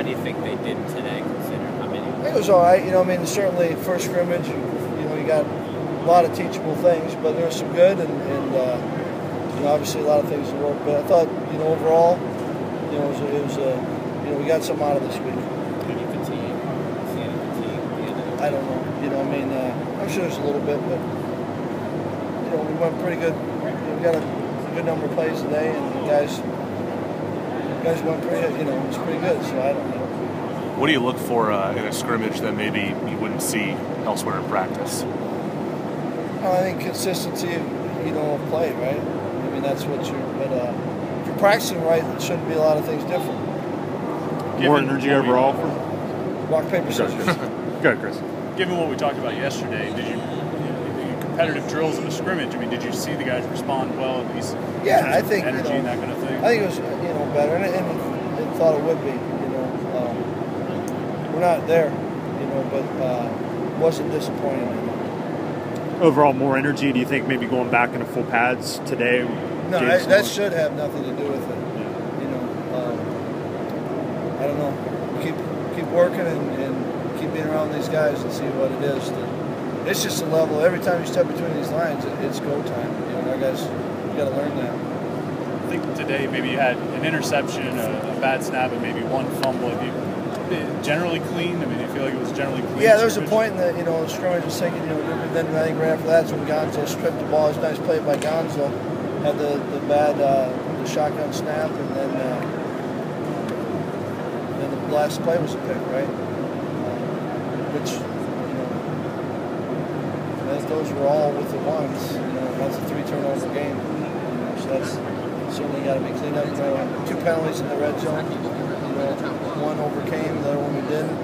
How do you think they did today, considering how many? I think it was all right. You know, I mean, certainly first scrimmage, you, you know, you got a lot of teachable things, but there was some good and, and uh, you know, obviously a lot of things to work. But I thought, you know, overall, you know, it was, a, it was a, you know, we got some out of this week. Any fatigue? See any fatigue at the end of the I don't know. You know, I mean, uh, I'm sure there's a little bit, but you know, we went pretty good. You know, we got a good number of plays today, and the guys, guys went pretty. You know, it was pretty good. So I don't know. What do you look for uh, in a scrimmage that maybe you wouldn't see elsewhere in practice? Well, I think consistency, you know, of play, right? I mean, that's what you're. But uh, if you're practicing right, it shouldn't be a lot of things different. More energy overall. Rock paper scissors. Go ahead, Chris. Given what we talked about yesterday, did you, competitive drills in the scrimmage? I mean, did you see the guys respond well at least? Yeah, I of think, you energy know, and that kind of thing. I think it was, better, and, and it thought it would be. You know, um, we're not there, you know, but uh, wasn't disappointing. Overall, more energy. Do you think maybe going back into full pads today? No, I, that should have nothing to do with it. You know, um, I don't know. Keep keep working and, and keep being around these guys and see what it is. That, it's just a level. Every time you step between these lines, it, it's go time. You know, our guys, you got to learn that. I think today maybe you had an interception, a, a bad snap, and maybe one fumble. Have you eh, generally clean? I mean, I feel like it was generally clean. Yeah, there was a point in the you know scrimmage was thinking you know then I think right after that's when Gonzo stripped the ball. It was a nice play by Gonzo. Had the the bad uh, the shotgun snap and then uh, then the last play was a pick right, which you know those were all with the ones. You know that's a three turnover game. So that's certainly got to be cleaned up. You know, two penalties in the red zone. You know, one overcame, the other one we didn't.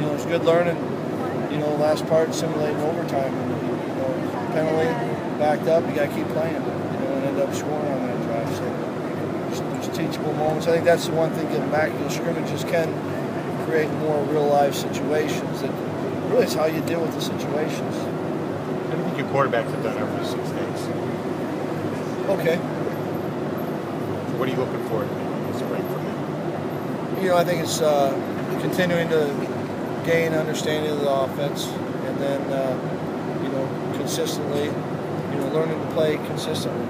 You know, it's good learning. You know, last part simulating overtime. You know, penalty backed up, you got to keep playing. You know, and end up scoring on that drive. So there's, there's teachable moments. I think that's the one thing getting back to the scrimmages can create more real life situations. That really is how you deal with the situations. I don't think your quarterbacks have done over six days. Okay. What are you looking for in the spring from him? You know, I think it's uh, continuing to gain understanding of the offense, and then uh, you know consistently, you know, learning to play consistently.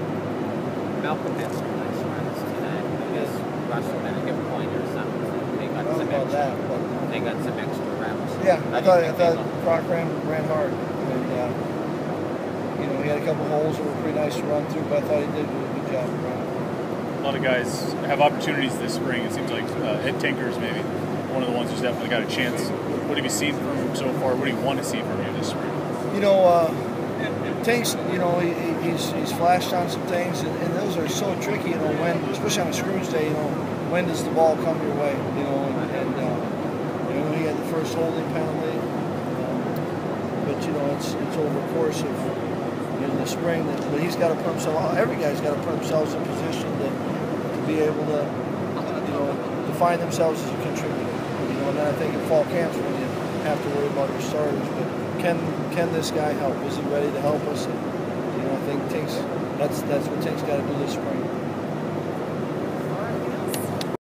Malcolm had some nice runs tonight. I guess Russell had a good point or something. They got I don't some know about extra. that, but They got some extra rounds. yeah, How I thought I think they thought look? Croc ran ran hard, and uh, you know he had a couple holes that were pretty nice to run through, but I thought he did do a good job of running. A lot of guys have opportunities this spring. It seems like uh, Ed Tinkers maybe one of the ones who's definitely got a chance. What have you seen from him so far? What do you want to see from him this spring? you know, uh, Tanks, you know, he, he- he's, he's flashed on some things, and, and those are so tricky, you know, when, especially on a scrimmage day, you know, when does the ball come your way, you know, and, and uh, you know, he had the first holding penalty, um, but, you know, it's, it's over the course of, spring, that, but he's got to put himself, every guy's got to put themselves in position to, to be able to, you know, define themselves as a contributor, you know, and then I think in fall camps when you have to worry about your starters, but can can this guy help? Is he ready to help us? And, you know, I think Tink's that's that's what Tink's got to do this spring.